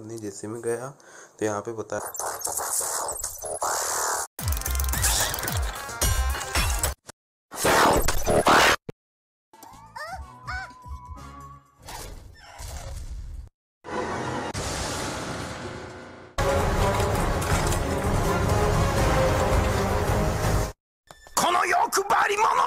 करने जैसे में गया तो यहाँ पे बता Everybody, mama!